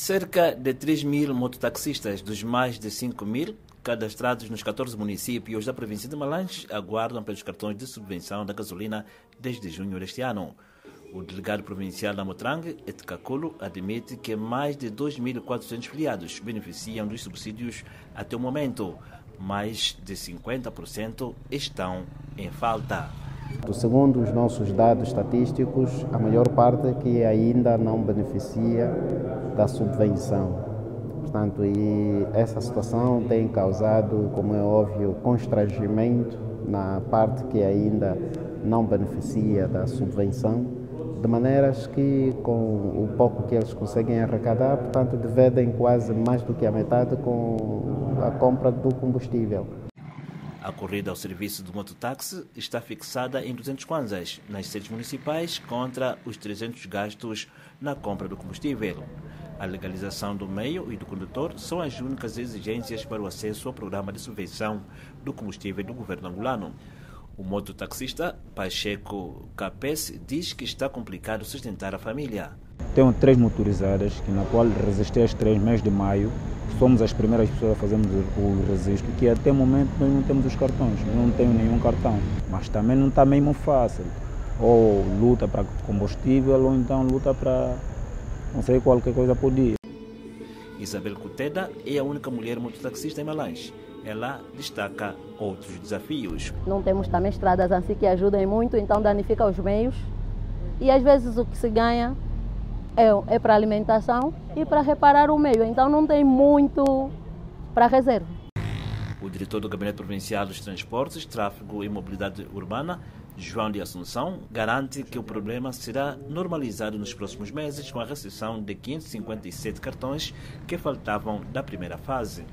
Cerca de 3 mil mototaxistas dos mais de 5 mil cadastrados nos 14 municípios da província de Malange aguardam pelos cartões de subvenção da gasolina desde junho deste ano. O delegado provincial da Motrang, Etcaculo, admite que mais de 2.400 filiados beneficiam dos subsídios até o momento. Mais de 50% estão em falta. Segundo os nossos dados estatísticos, a maior parte que ainda não beneficia da subvenção. Portanto, e essa situação tem causado, como é óbvio, constrangimento na parte que ainda não beneficia da subvenção, de maneiras que, com o pouco que eles conseguem arrecadar, portanto, dividem quase mais do que a metade com a compra do combustível. A corrida ao serviço do mototáxi está fixada em 200 kwanzas nas sedes municipais contra os 300 gastos na compra do combustível. A legalização do meio e do condutor são as únicas exigências para o acesso ao programa de subvenção do combustível do governo angolano. O mototaxista Pacheco Capes diz que está complicado sustentar a família. Tenho três motorizadas, que na qual resisti as três meses de maio. Somos as primeiras pessoas a fazermos o registro, que até o momento nós não temos os cartões. Eu não tenho nenhum cartão, mas também não está mesmo fácil. Ou luta para combustível, ou então luta para não sei qualquer coisa por dia. Isabel Cuteda é a única mulher mototaxista em Malange. Ela destaca outros desafios. Não temos também estradas assim que ajudem muito, então danifica os meios. E às vezes o que se ganha é, é para alimentação e para reparar o meio, então não tem muito para reserva. O diretor do Gabinete Provincial dos Transportes, Tráfego e Mobilidade Urbana, João de Assunção, garante que o problema será normalizado nos próximos meses com a recepção de 557 cartões que faltavam da primeira fase.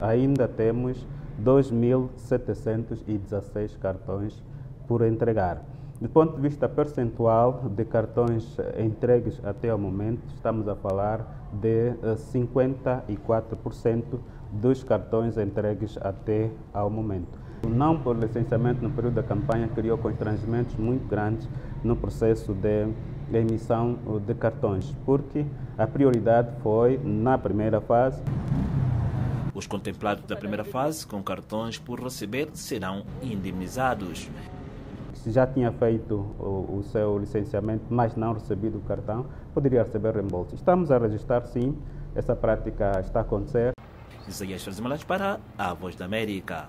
Ainda temos 2.716 cartões por entregar. Do ponto de vista percentual de cartões entregues até o momento, estamos a falar de 54% dos cartões entregues até ao momento. Não por licenciamento no período da campanha criou constrangimentos muito grandes no processo de emissão de cartões, porque a prioridade foi na primeira fase os contemplados da primeira fase, com cartões por receber, serão indemnizados. Se já tinha feito o, o seu licenciamento, mas não recebido o cartão, poderia receber reembolso. Estamos a registrar, sim, essa prática está a acontecer. Isaías Malas para a Voz da América.